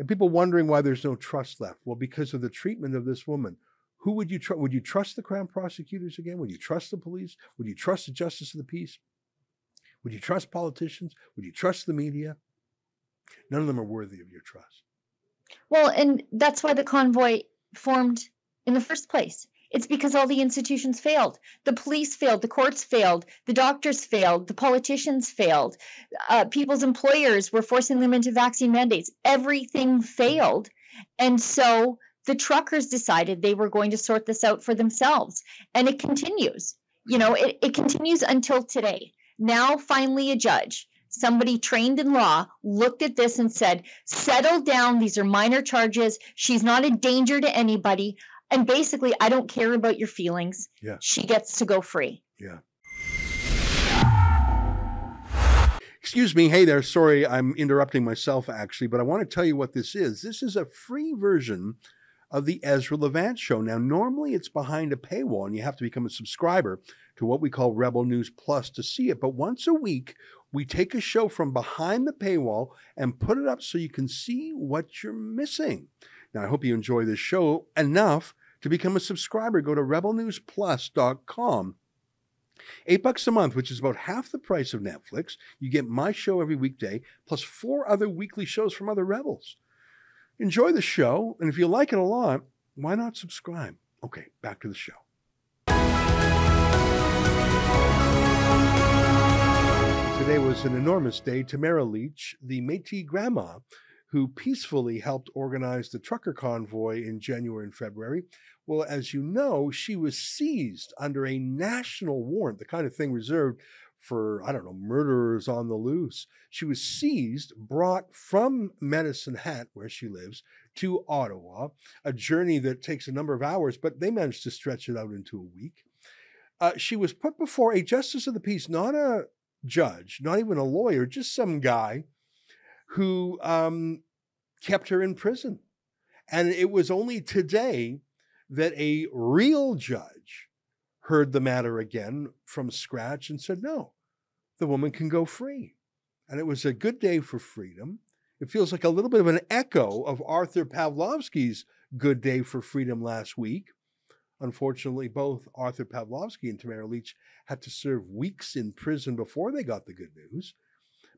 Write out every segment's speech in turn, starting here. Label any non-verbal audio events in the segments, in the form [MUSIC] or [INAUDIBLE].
And people wondering why there's no trust left. Well, because of the treatment of this woman. Who would you trust? Would you trust the Crown prosecutors again? Would you trust the police? Would you trust the justice of the peace? Would you trust politicians? Would you trust the media? None of them are worthy of your trust. Well, and that's why the convoy formed in the first place. It's because all the institutions failed. The police failed, the courts failed, the doctors failed, the politicians failed, uh, people's employers were forcing them into vaccine mandates. Everything failed. And so the truckers decided they were going to sort this out for themselves. And it continues. You know, it, it continues until today. Now, finally, a judge somebody trained in law looked at this and said, settle down. These are minor charges. She's not a danger to anybody. And basically, I don't care about your feelings. Yeah. She gets to go free. Yeah. Excuse me. Hey there. Sorry, I'm interrupting myself actually, but I want to tell you what this is. This is a free version of the Ezra Levant show. Now, normally it's behind a paywall and you have to become a subscriber to what we call Rebel News Plus to see it. But once a week, we take a show from behind the paywall and put it up so you can see what you're missing. Now, I hope you enjoy this show enough to become a subscriber. Go to rebelnewsplus.com. Eight bucks a month, which is about half the price of Netflix. You get my show every weekday, plus four other weekly shows from other rebels. Enjoy the show, and if you like it a lot, why not subscribe? Okay, back to the show. Today was an enormous day. Tamara Lich, the Metis grandma, who peacefully helped organize the trucker convoy in January and February. Well, as you know, she was seized under a national warrant, the kind of thing reserved for, I don't know, murderers on the loose. She was seized, brought from Medicine Hat, where she lives, to Ottawa, a journey that takes a number of hours, but they managed to stretch it out into a week. Uh, she was put before a justice of the peace, not a judge, not even a lawyer, just some guy who um, kept her in prison. And it was only today that a real judge heard the matter again from scratch and said, no, the woman can go free. And it was a good day for freedom. It feels like a little bit of an echo of Arthur Pawlowski's good day for freedom last week. Unfortunately, both Arthur Pawlowski and Tamara Lich had to serve weeks in prison before they got the good news.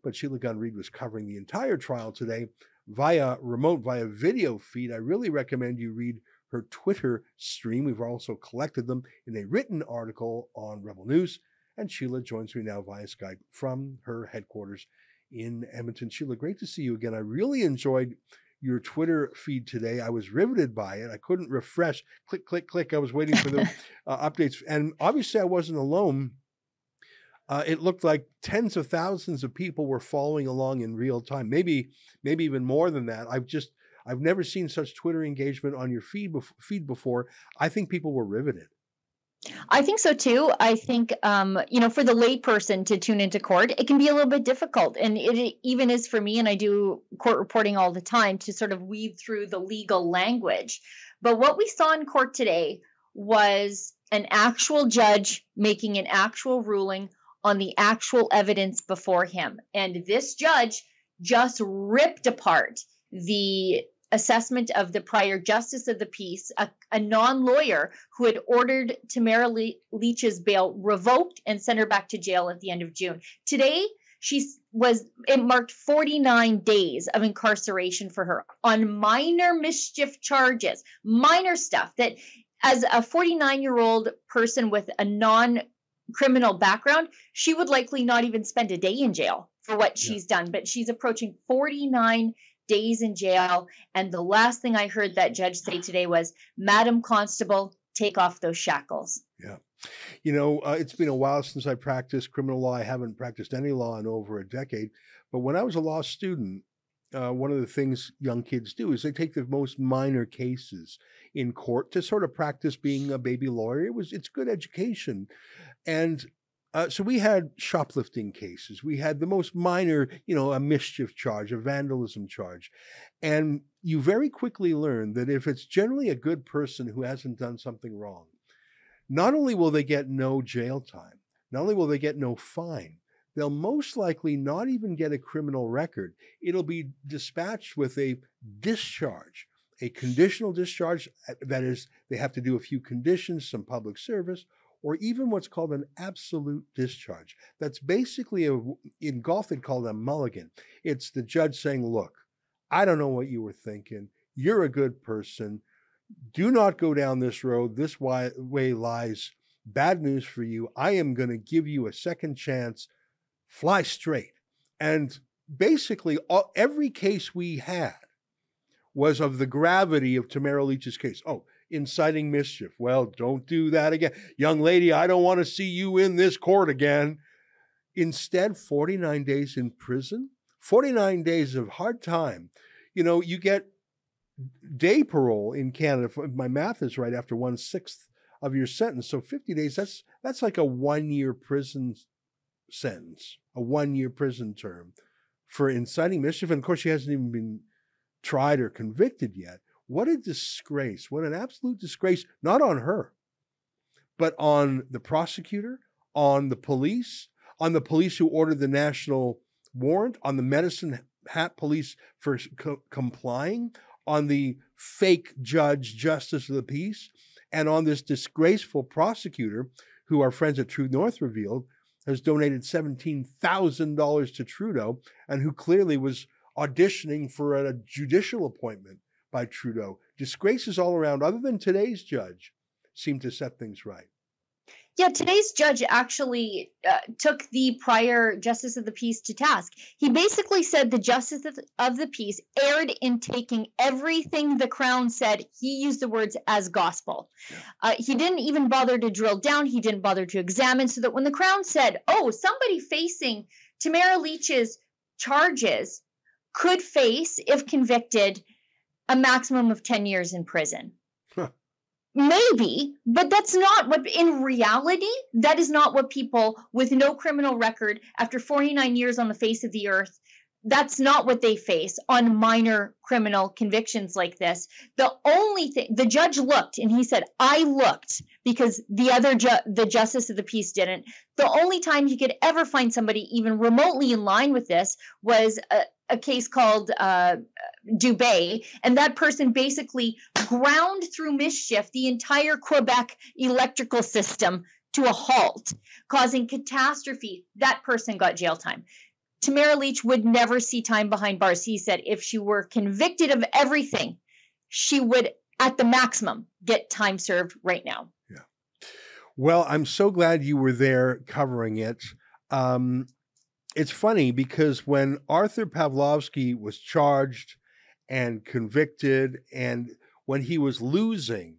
But Sheila Gunn Reid was covering the entire trial today via remote, via video feed. I really recommend you read her Twitter stream. We've also collected them in a written article on Rebel News. And Sheila joins me now via Skype from her headquarters in Edmonton. Sheila, great to see you again. I really enjoyed your Twitter feed today. I was riveted by it. I couldn't refresh. Click, click, click. I was waiting for the [LAUGHS] uh, updates. And obviously, I wasn't alone. Uh, it looked like tens of thousands of people were following along in real time. Maybe, maybe even more than that. I've just, I've never seen such Twitter engagement on your feed, feed before. I think people were riveted. I think so too. I think, um, you know, for the layperson to tune into court, it can be a little bit difficult. And it even is for me, and I do court reporting all the time to sort of weave through the legal language. But what we saw in court today was an actual judge making an actual ruling on the actual evidence before him. And this judge just ripped apart the assessment of the prior justice of the peace, a, a non lawyer who had ordered Tamara Le- Lich's bail revoked and sent her back to jail at the end of June. Today, she was it marked 49 days of incarceration for her on minor mischief charges minor stuff that as a 49 year old person with a non criminal background she would likely not even spend a day in jail for what yeah. she's done but she's approaching 49 days in jail. And the last thing I heard that judge say today was, Madam Constable, take off those shackles. Yeah. You know, uh, it's been a while since I practiced criminal law. I haven't practiced any law in over a decade. But when I was a law student, uh, one of the things young kids do is they take the most minor cases in court to sort of practice being a baby lawyer. It was it's good education, and uh, so we had shoplifting cases. We had the most minor, you know, a mischief charge, a vandalism charge. And you very quickly learn that if it's generally a good person who hasn't done something wrong, not only will they get no jail time, not only will they get no fine, they'll most likely not even get a criminal record. It'll be dispatched with a discharge, a conditional discharge. uh, That is, they have to do a few conditions, some public service, or even what's called an absolute discharge. That's basically a, in golf, they'd call a mulligan. It's the judge saying, Look, I don't know what you were thinking. You're a good person. Do not go down this road. This way lies bad news for you. I am going to give you a second chance. Fly straight. And basically, all, every case we had was of the gravity of Tamara Lich's case. Oh, inciting mischief. Well, don't do that again. Young lady, I don't want to see you in this court again. Instead, 49 days in prison, 49 days of hard time. You know, you get day parole in Canada. If my math is right, after one sixth of your sentence. So 50 days, that's that's like a one year prison sentence, a one year prison term for inciting mischief. And of course, she hasn't even been tried or convicted yet. What a disgrace. What an absolute disgrace, not on her, but on the prosecutor, on the police, on the police who ordered the national warrant, on the medicine hat police for co- complying, on the fake judge, justice of the peace, and on this disgraceful prosecutor who our friends at True North revealed has donated $17,000 to Trudeau and who clearly was auditioning for a judicial appointment by Trudeau. Disgraces all around, other than today's judge, seem to set things right. Yeah, today's judge actually uh, took the prior justice of the peace to task. He basically said the justice of, of the peace erred in taking everything the crown said. He used the words as gospel. Yeah. Uh, he didn't even bother to drill down. He didn't bother to examine. So that when the crown said, "Oh, somebody facing Tamara Lich's charges could face, if convicted, a maximum of ten years in prison." Maybe, but that's not what, in reality, that is not what people with no criminal record after 49 years on the face of the earth, that's not what they face on minor criminal convictions like this. The only thing, the judge looked and he said, I looked because the other, ju- the justice of the peace didn't. The only time he could ever find somebody even remotely in line with this was a, a case called uh, Dubé, and that person basically ground through mischief the entire Quebec electrical system to a halt, causing catastrophe. That person got jail time. Tamara Lich would never see time behind bars. He said if she were convicted of everything, she would, at the maximum, get time served right now. Yeah. Well, I'm so glad you were there covering it. Um, it's funny because when Arthur Pawlowski was charged and convicted, and when he was losing,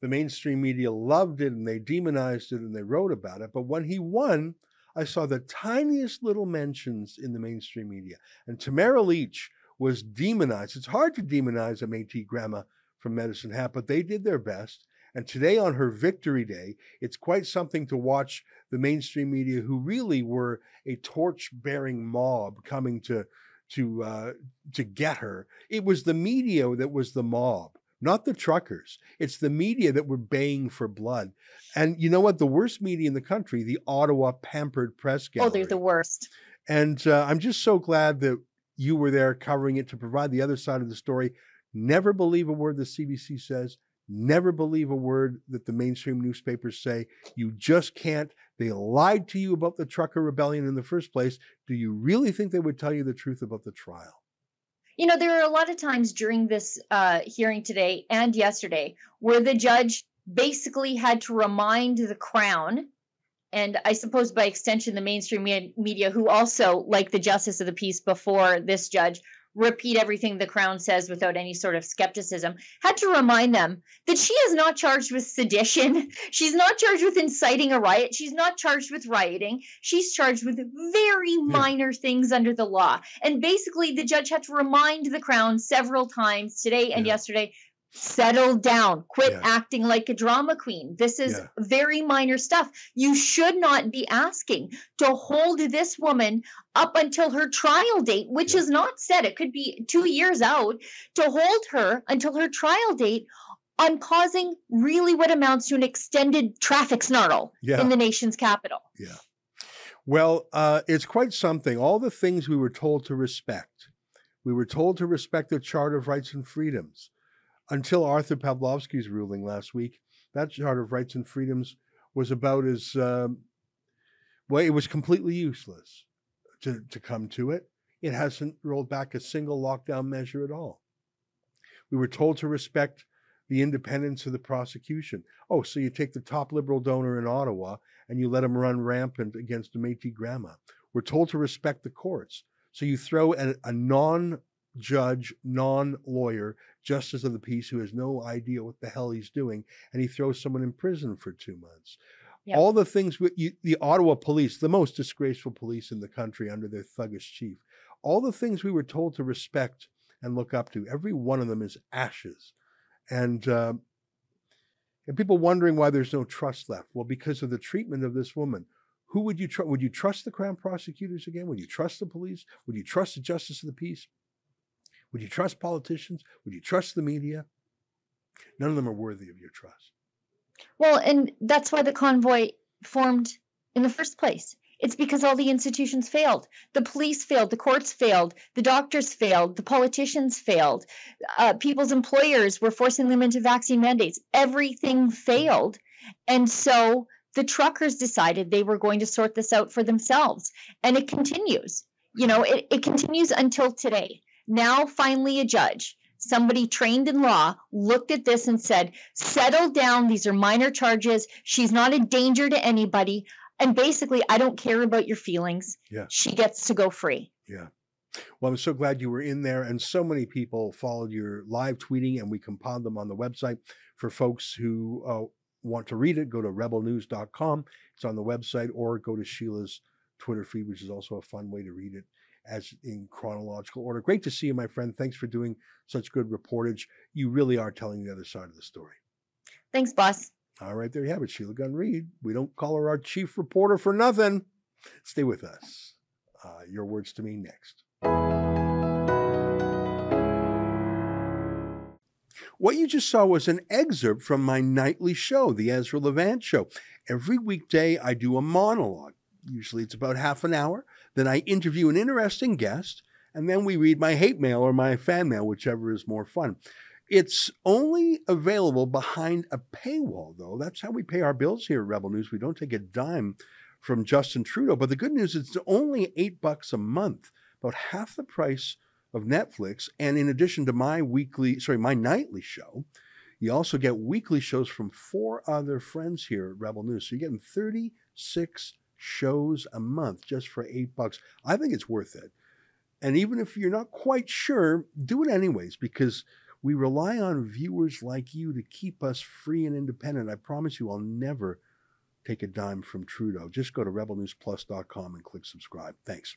the mainstream media loved it and they demonized it and they wrote about it. But when he won, I saw the tiniest little mentions in the mainstream media. And Tamara Lich was demonized. It's hard to demonize a Métis grandma from Medicine Hat, but they did their best. And today, on her victory day, it's quite something to watch the mainstream media, who really were a torch-bearing mob coming to to uh, to get her. It was the media that was the mob, not the truckers. It's the media that were baying for blood. And you know what? The worst media in the country, the Ottawa Pampered Press Gallery. Oh, they're the worst. And uh, I'm just so glad that you were there covering it to provide the other side of the story. Never believe a word the CBC says. Never believe a word that the mainstream newspapers say. You just can't. They lied to you about the trucker rebellion in the first place. Do you really think they would tell you the truth about the trial? You know, there are a lot of times during this uh, hearing today and yesterday where the judge basically had to remind the Crown, and I suppose by extension the mainstream media, who also, like the Justice of the Peace before this judge, repeat everything the Crown says without any sort of skepticism, had to remind them that she is not charged with sedition. [LAUGHS] She's not charged with inciting a riot. She's not charged with rioting. She's charged with very minor things under the law. And basically, the judge had to remind the Crown several times today and Yeah. yesterday settle down quit Yeah. acting like a drama queen this is Yeah. very minor stuff you should not be asking to hold this woman up until her trial date which Yeah. is not set it could be 2 years out to hold her until her trial date on causing really what amounts to an extended traffic snarl in the nation's capital Yeah. Well, uh, it's quite something. All the things we were told to respect. We were told to respect the Charter of Rights and Freedoms. Until Arthur Pawlowski's ruling last week, that Charter of Rights and Freedoms was about as um, well, it was completely useless to, to come to it. It hasn't rolled back a single lockdown measure at all. We were told to respect the independence of the prosecution. Oh, so you take the top liberal donor in Ottawa and you let him run rampant against the Métis grandma. We're told to respect the courts. So you throw a, a non judge, non lawyer, justice of the peace who has no idea what the hell he's doing, and he throws someone in prison for two months. Yep. All the things with you, the Ottawa police, the most disgraceful police in the country under their thuggish chief, all the things we were told to respect and look up to, every one of them is ashes. And, uh, and people wondering why there's no trust left. Well, because of the treatment of this woman. Who would you trust? Would you trust the crown prosecutors again? Would you trust the police? Would you trust the justice of the peace? Would you trust politicians? Would you trust the media? None of them are worthy of your trust. Well, and that's why the convoy formed in the first place. It's because all the institutions failed. The police failed, the courts failed, the doctors failed, the politicians failed, uh, people's employers were forcing them into vaccine mandates. Everything failed. And so the truckers decided they were going to sort this out for themselves. And it continues. You know, it, it continues until today. Now, finally, a judge somebody trained in law looked at this and said, settle down. These are minor charges. She's not a danger to anybody. And basically, I don't care about your feelings. Yeah. She gets to go free. Yeah. Well, I'm so glad you were in there, and so many people followed your live tweeting, and we compiled them on the website for folks who uh, want to read it. Go to rebelnews.com. It's on the website, or go to Sheila's Twitter feed, which is also a fun way to read it as in chronological order. Great to see you, my friend. Thanks for doing such good reportage. You really are telling the other side of the story. Thanks, boss. All right, there you have it, Sheila Gunn Reid. We don't call her our chief reporter for nothing. Stay with us. Uh, your words to me next. What you just saw was an excerpt from my nightly show, The Ezra Levant Show. Every weekday, I do a monologue. Usually it's about half an hour then I interview an interesting guest, and then we read my hate mail or my fan mail, whichever is more fun. It's only available behind a paywall, though. That's how we pay our bills here at Rebel News. We don't take a dime from Justin Trudeau. But the good news is it's only eight bucks a month, about half the price of Netflix. And in addition to my weekly, sorry, my nightly show, you also get weekly shows from four other friends here at Rebel News. So you're getting 36 shows a month just for eight bucks. I think it's worth it. And even if you're not quite sure, do it anyways because we rely on viewers like you to keep us free and independent. I promise you, I'll never take a dime from Trudeau. Just go to rebelnewsplus.com and click subscribe. Thanks.